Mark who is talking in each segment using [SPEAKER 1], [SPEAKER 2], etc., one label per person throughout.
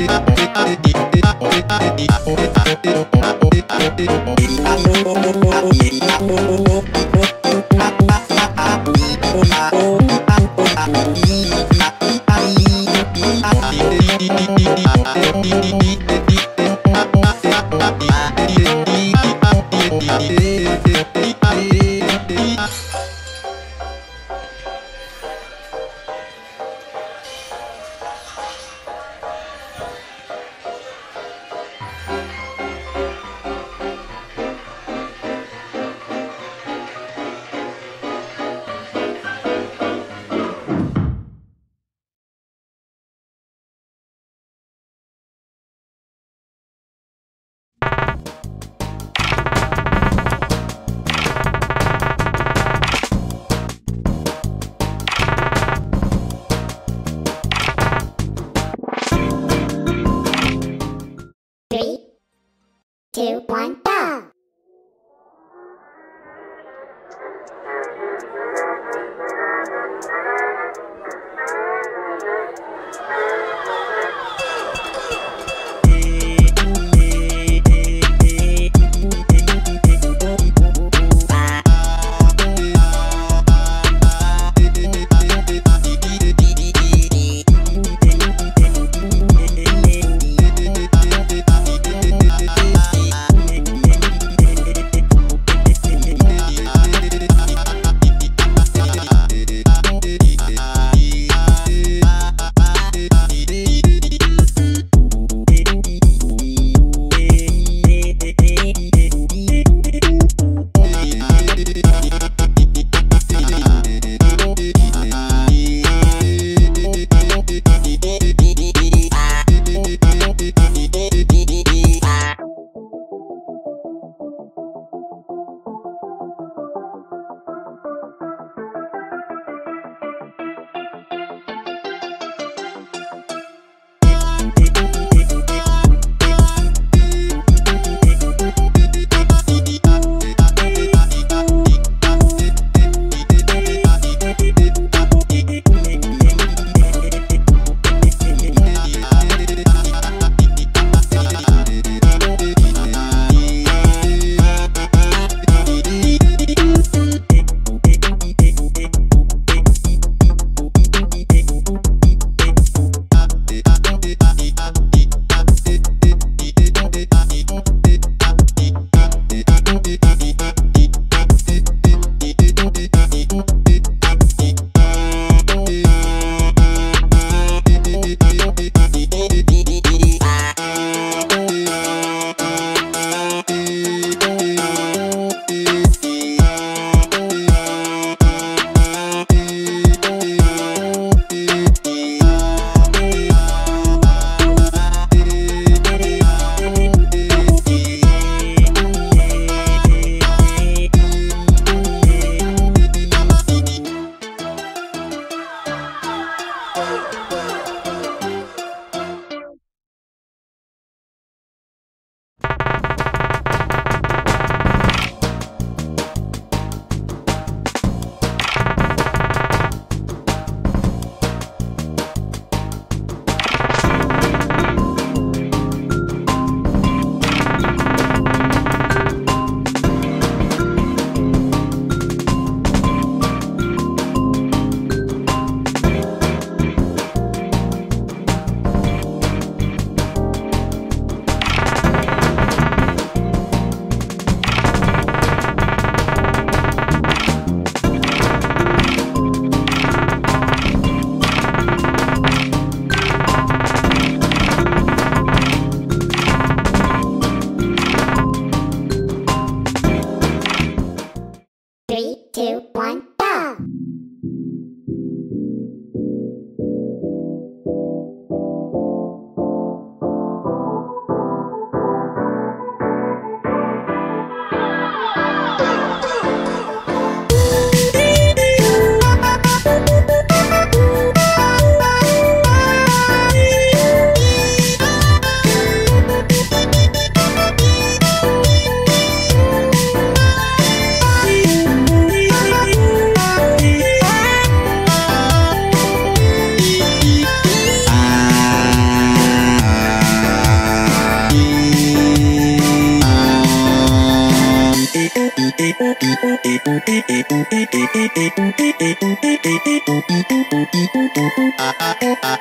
[SPEAKER 1] Oh, de oh, de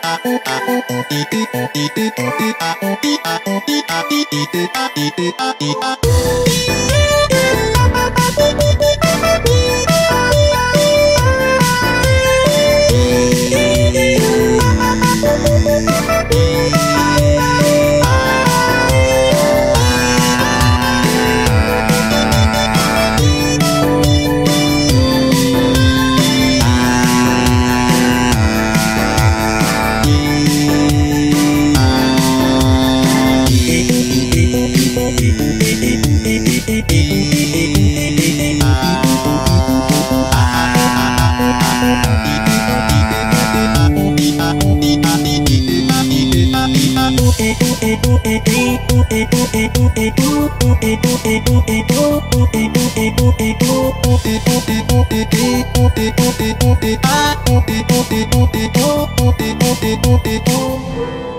[SPEAKER 1] Bye. you.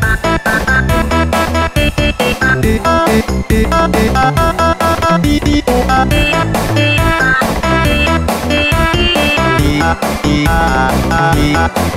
[SPEAKER 2] Ah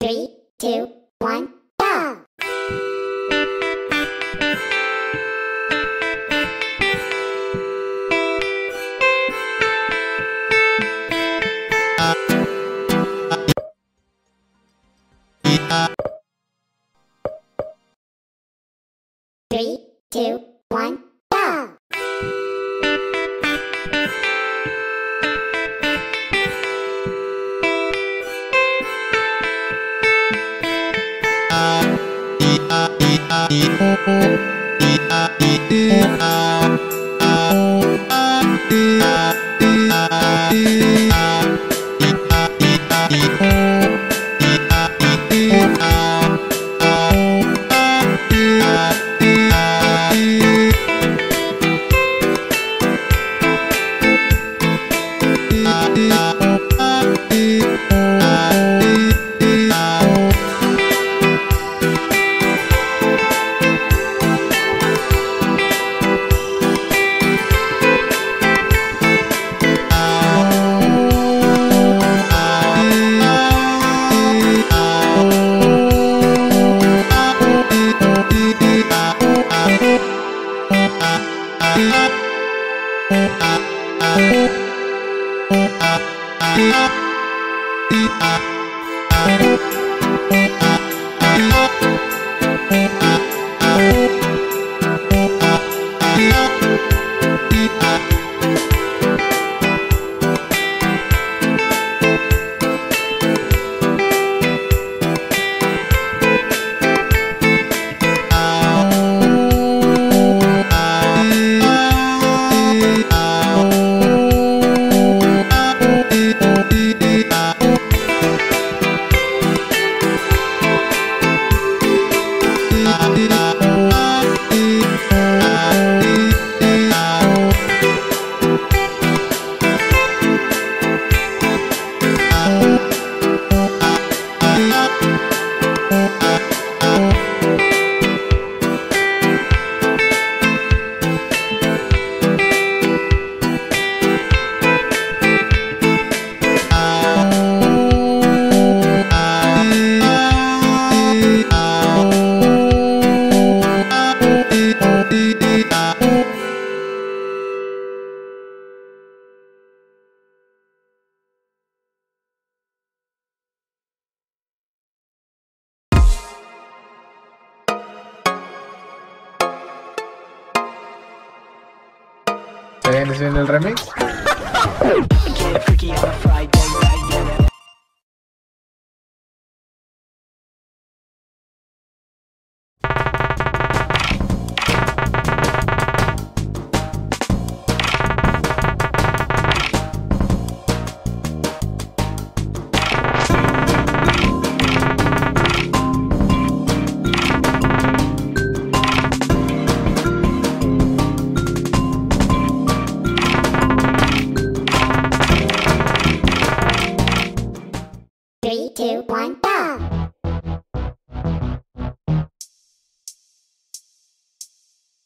[SPEAKER 3] three two, one.
[SPEAKER 2] Bye.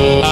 [SPEAKER 1] uh -huh.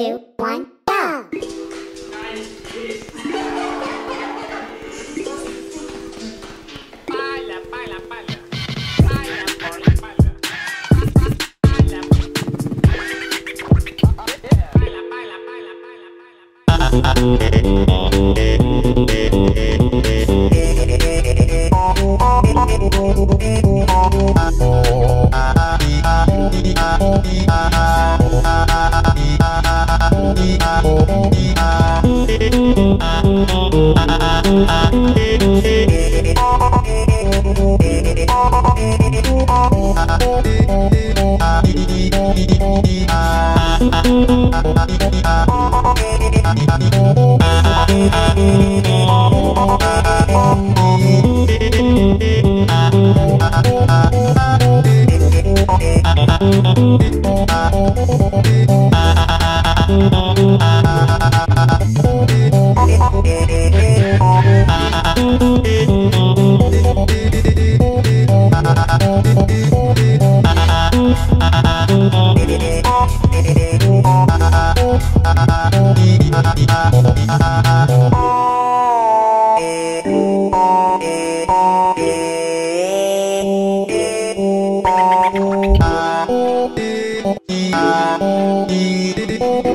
[SPEAKER 1] two, Oh,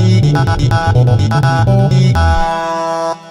[SPEAKER 2] いいな、いいな、いいな、いい
[SPEAKER 4] な。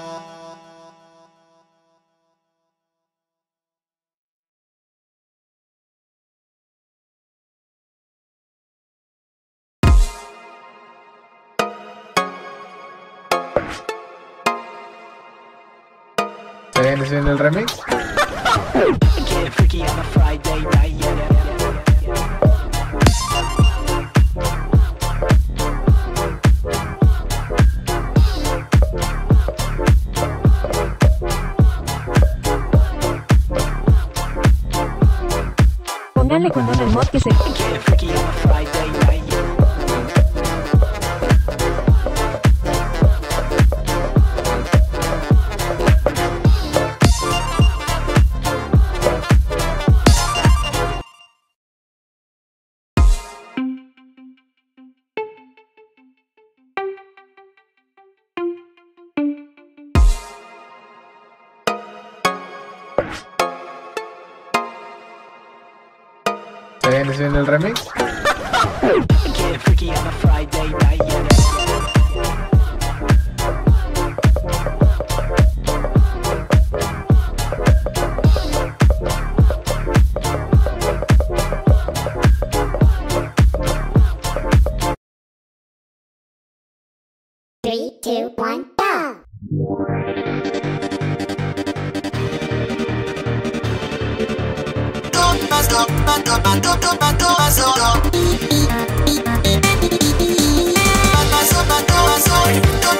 [SPEAKER 3] Sorry.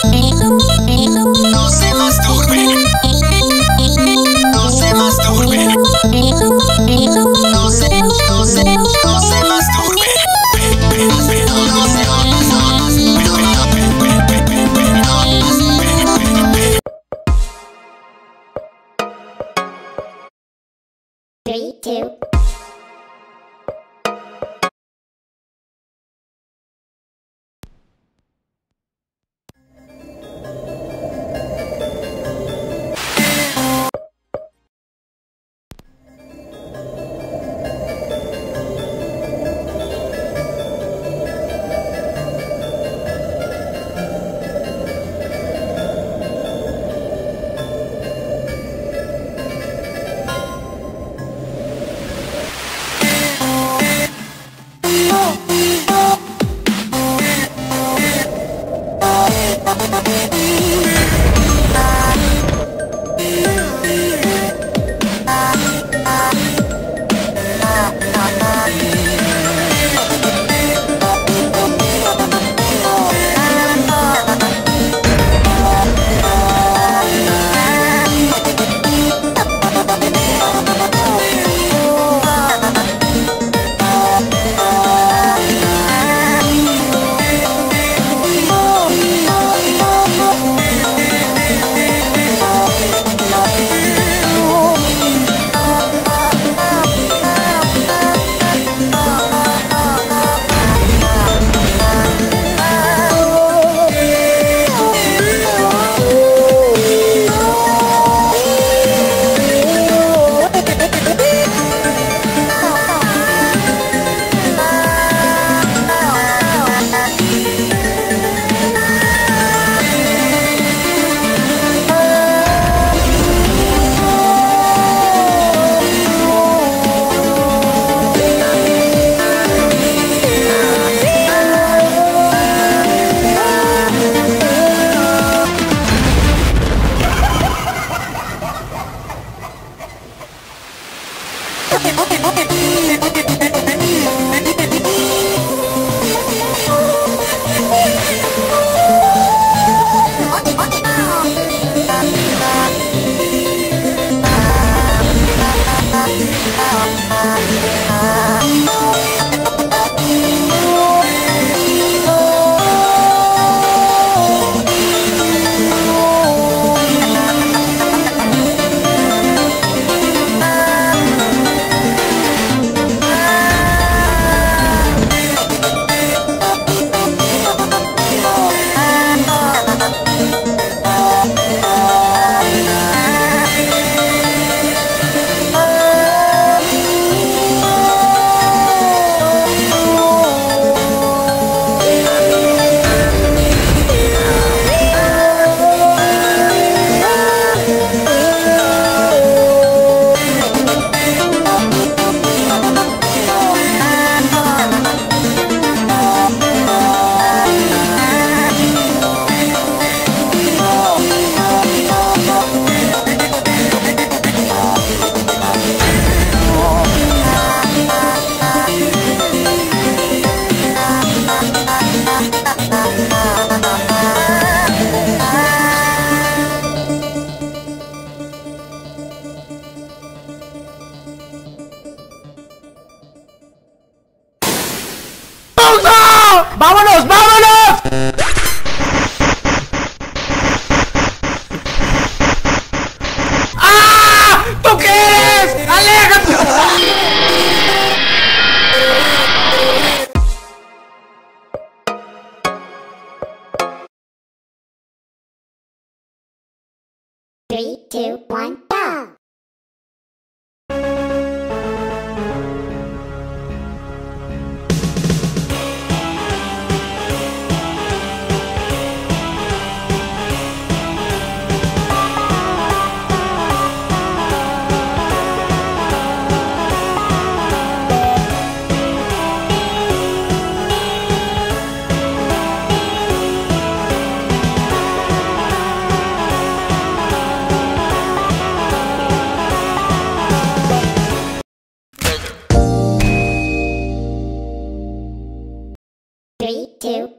[SPEAKER 3] two,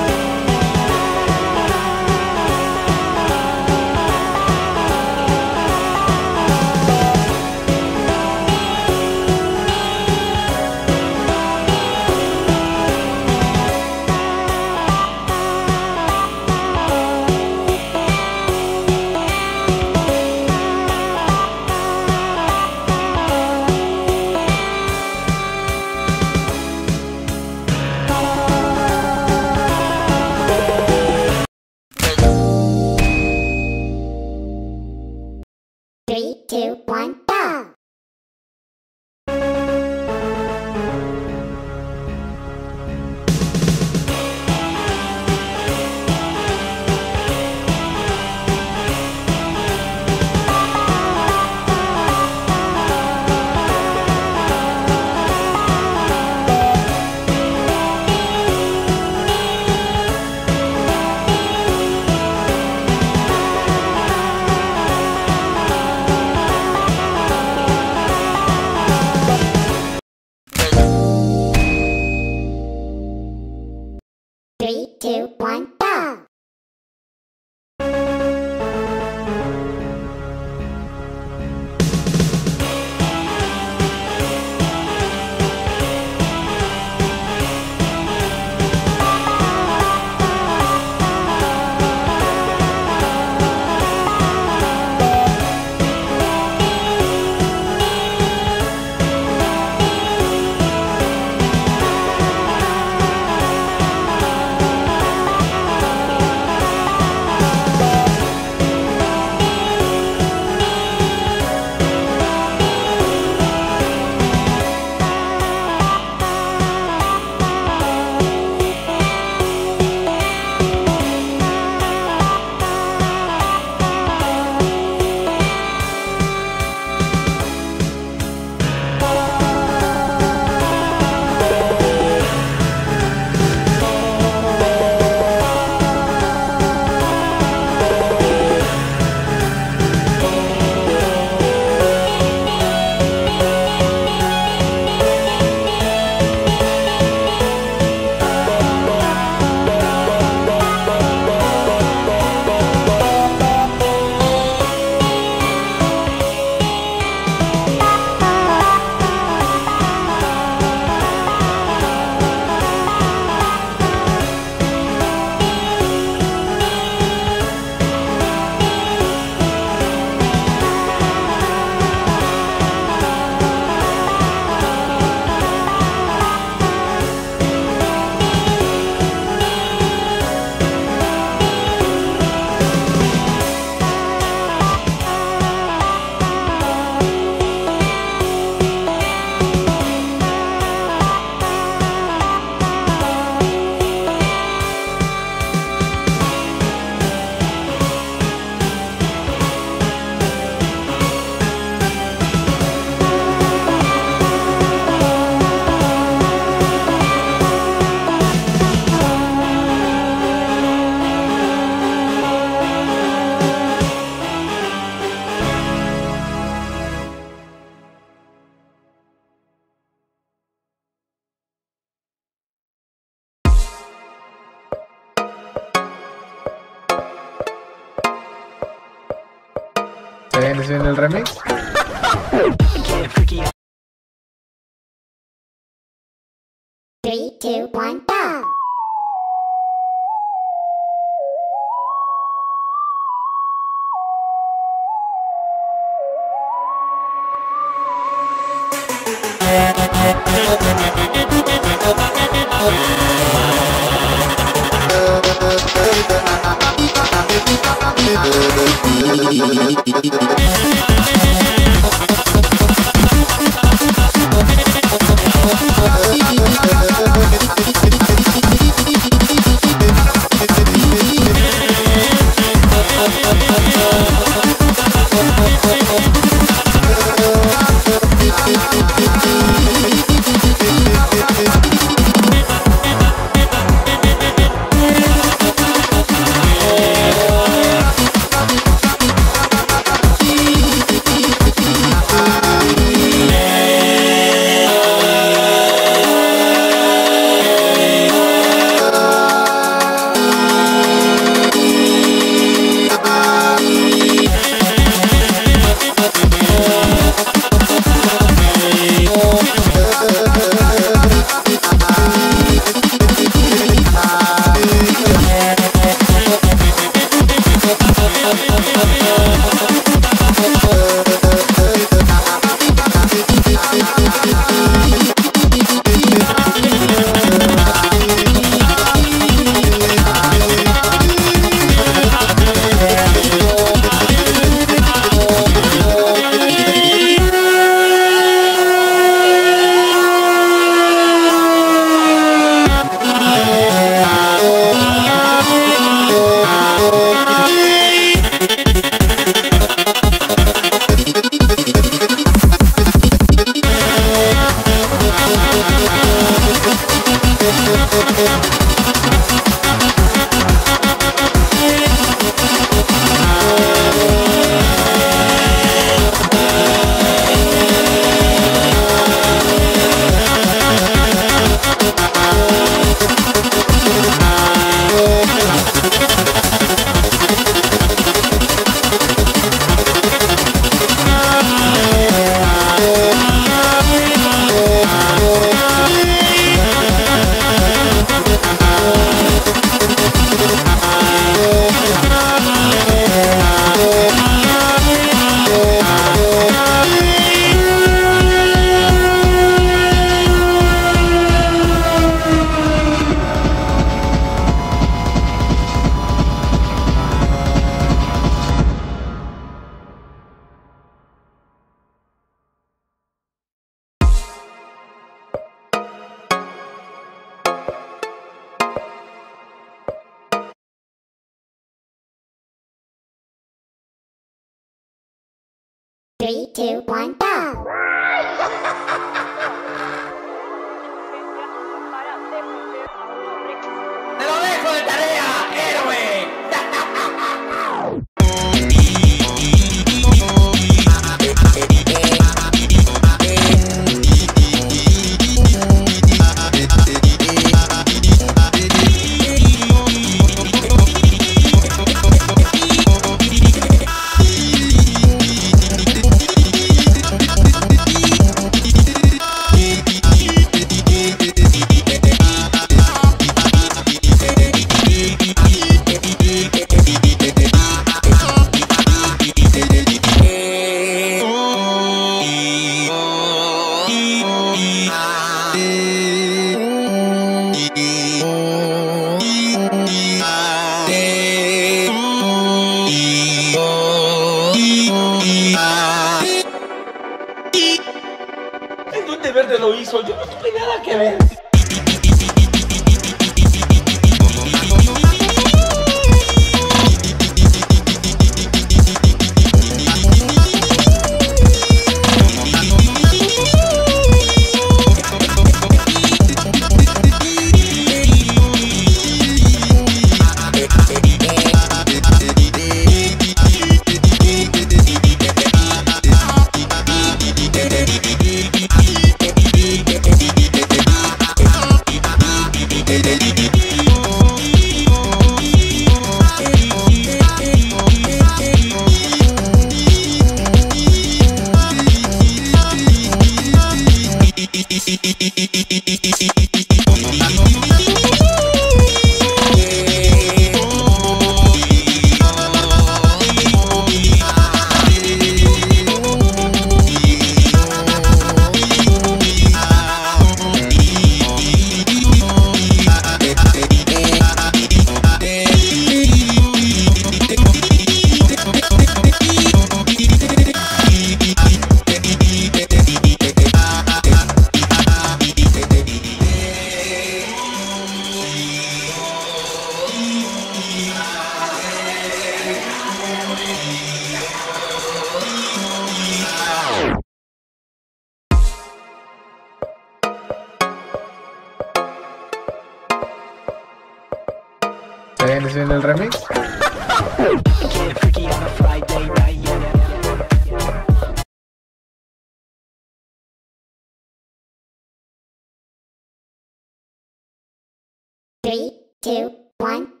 [SPEAKER 4] Three, two, one.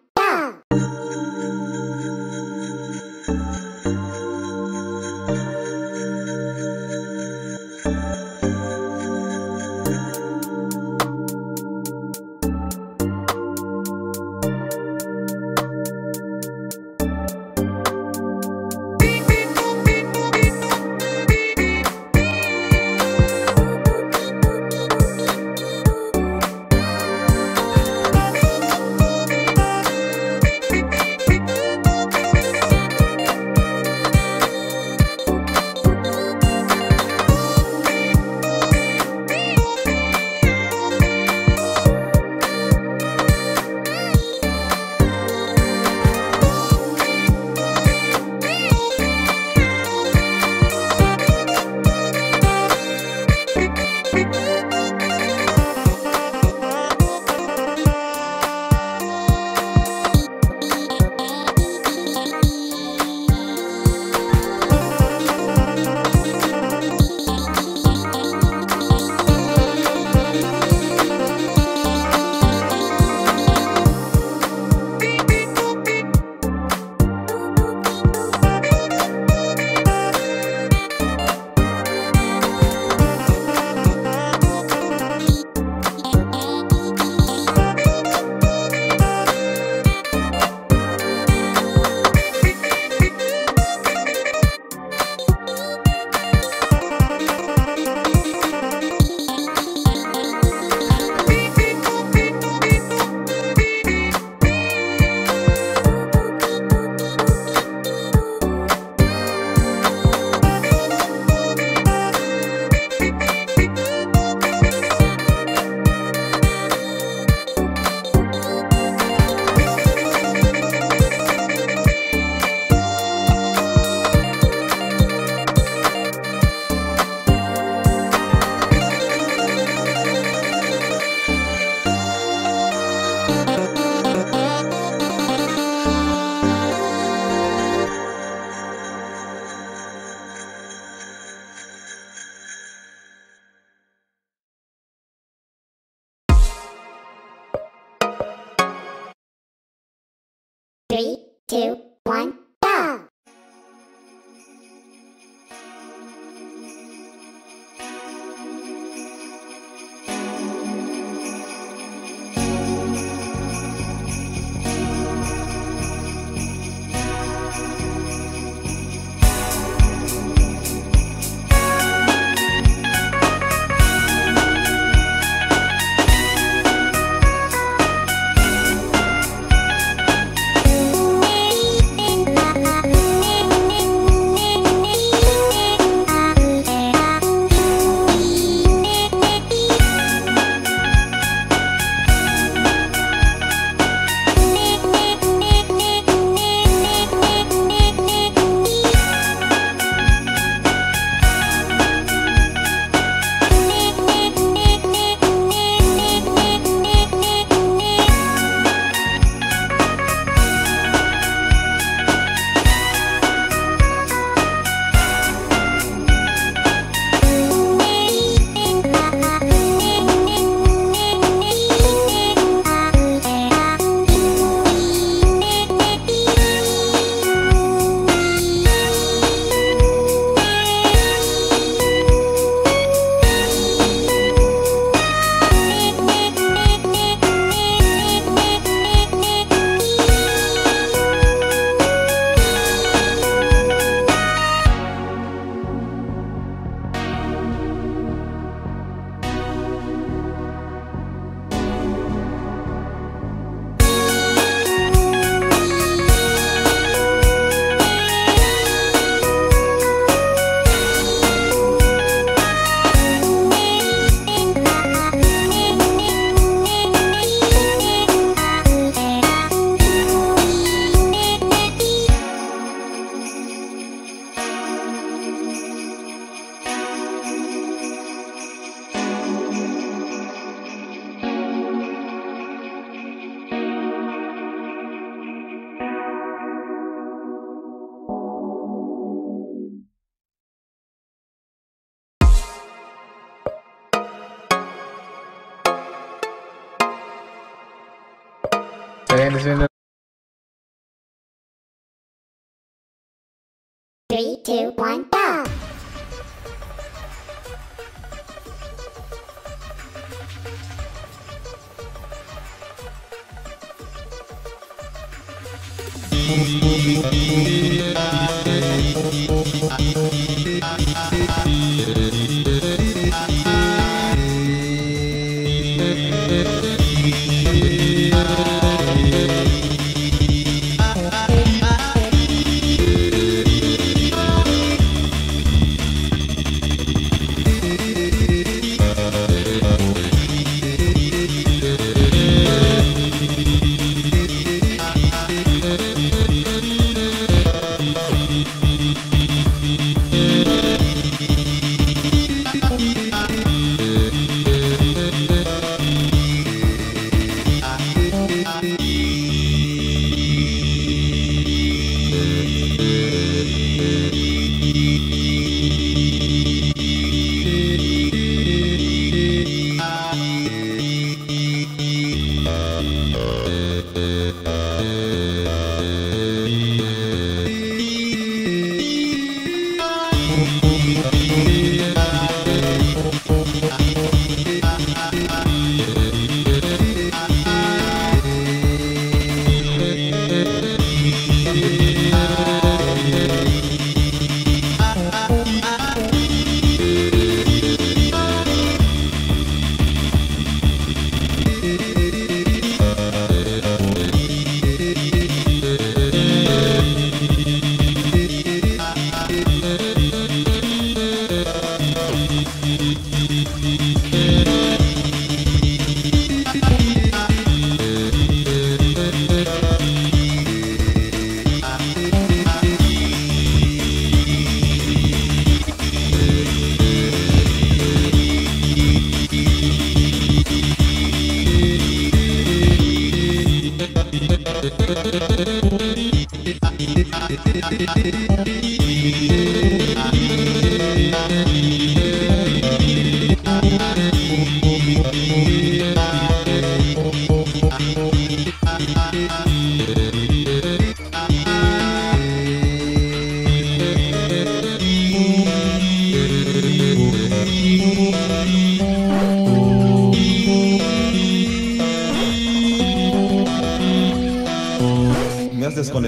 [SPEAKER 3] One.
[SPEAKER 2] Uh, uh,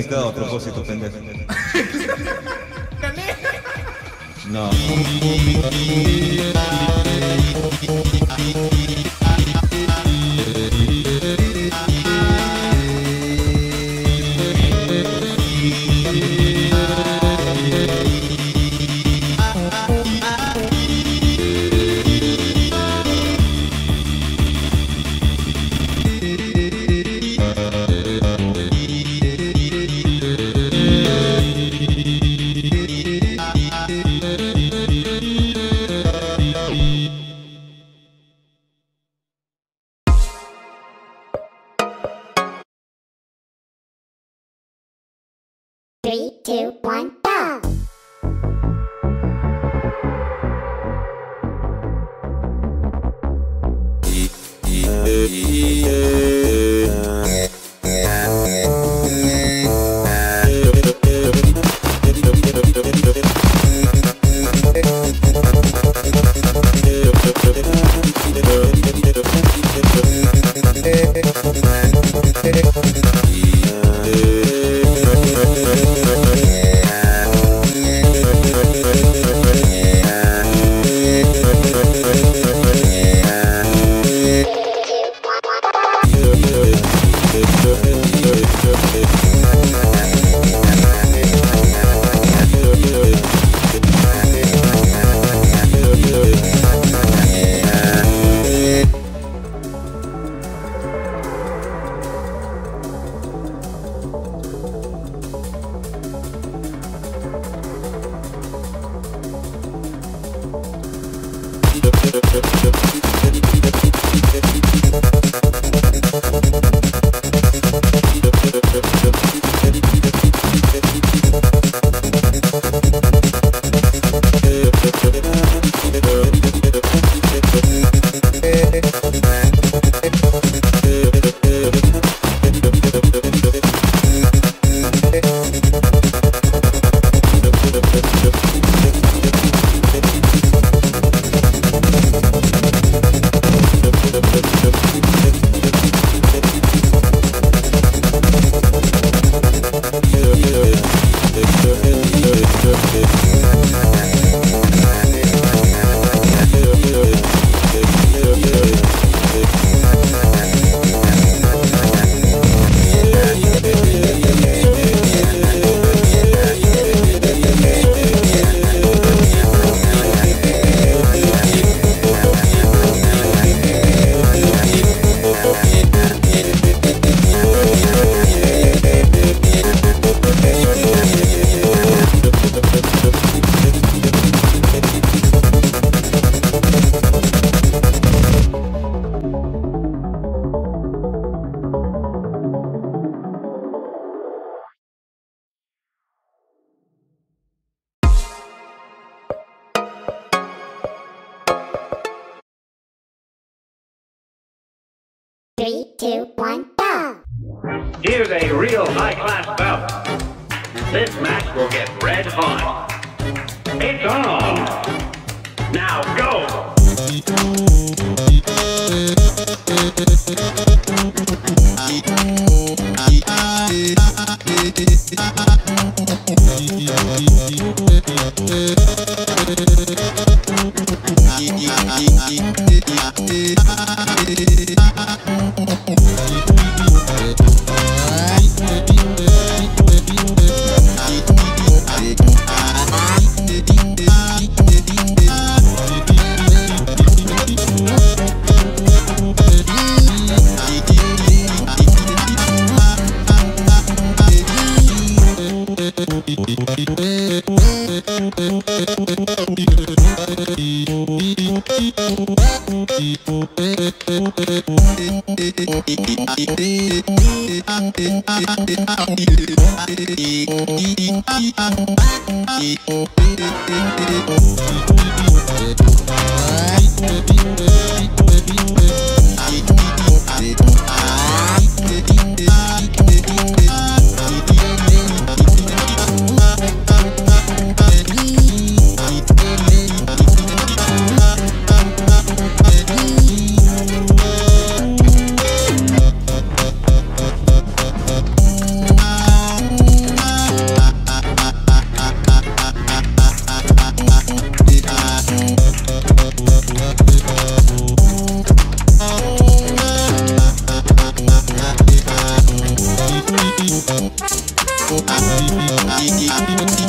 [SPEAKER 1] No, a propósito, pendejo. No.
[SPEAKER 3] Three, two, one, go! Here's a real high-class
[SPEAKER 2] bout. This match will get red hot. It's on! Now go! Thank you. Thank you.